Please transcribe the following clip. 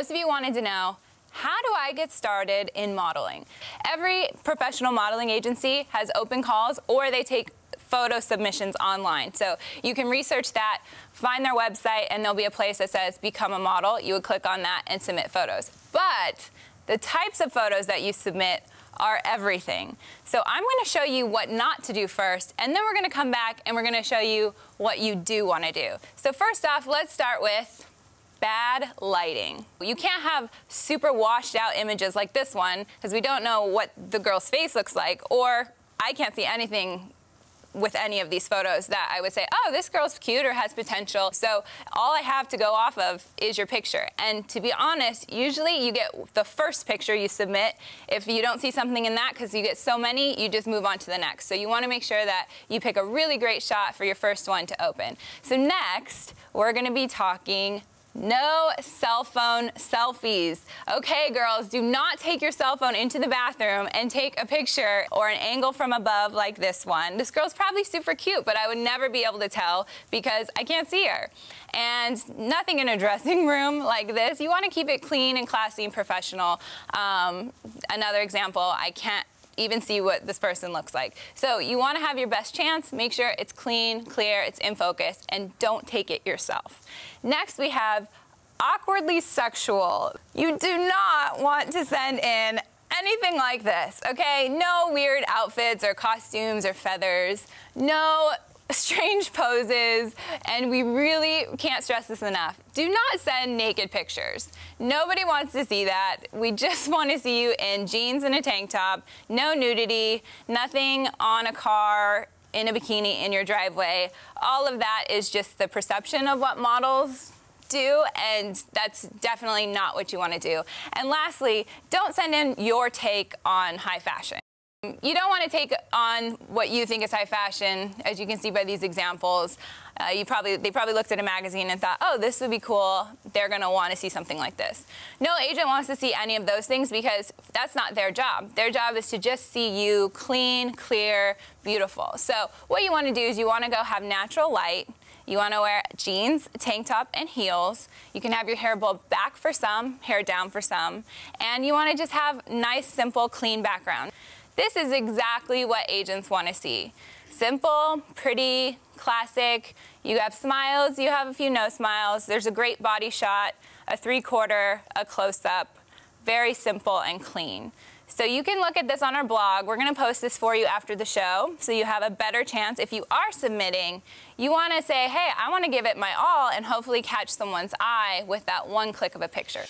most of you wanted to know, how do I get started in modeling? Every professional modeling agency has open calls or they take photo submissions online. So you can research that, find their website, and there'll be a place that says become a model. You would click on that and submit photos. But the types of photos that you submit are everything. So I'm going to show you what not to do first, and then we're going to come back and we're going to show you what you do want to do. So first off, let's start with bad lighting. You can't have super washed out images like this one because we don't know what the girl's face looks like, or I can't see anything with any of these photos that I would say, oh, this girl's cute or has potential. So all I have to go off of is your picture. And to be honest, usually you get the first picture you submit. If you don't see something in that, because you get so many, you just move on to the next. So you want to make sure that you pick a really great shot for your first one to open. So next, we're going to be talking no cell phone selfies. Okay, girls, do not take your cell phone into the bathroom and take a picture or an angle from above like this one. This girl's probably super cute, but I would never be able to tell because I can't see her. And nothing in a dressing room like this. You want to keep it clean and classy and professional. Um, another example, I can't even see what this person looks like. So you want to have your best chance. Make sure it's clean, clear, it's in focus, and don't take it yourself. Next, we have awkwardly sexual. You do not want to send in anything like this, okay? No weird outfits or costumes or feathers. No strange poses, and we really can't stress this enough. Do not send naked pictures. Nobody wants to see that. We just want to see you in jeans and a tank top, no nudity, nothing on a car, in a bikini in your driveway. All of that is just the perception of what models do, and that's definitely not what you want to do. And lastly, don't send in your take on high fashion. You don't want to take on what you think is high fashion, as you can see by these examples. Uh, you probably they probably looked at a magazine and thought, oh, this would be cool. They're going to want to see something like this. No agent wants to see any of those things because that's not their job. Their job is to just see you clean, clear, beautiful. So what you want to do is you want to go have natural light. You want to wear jeans, tank top, and heels. You can have your hair pulled back for some, hair down for some. And you want to just have nice, simple, clean background. This is exactly what agents want to see. Simple, pretty, classic. You have smiles, you have a few no smiles. There's a great body shot, a three quarter, a close up. Very simple and clean. So you can look at this on our blog. We're going to post this for you after the show so you have a better chance. If you are submitting, you want to say, hey, I want to give it my all and hopefully catch someone's eye with that one click of a picture.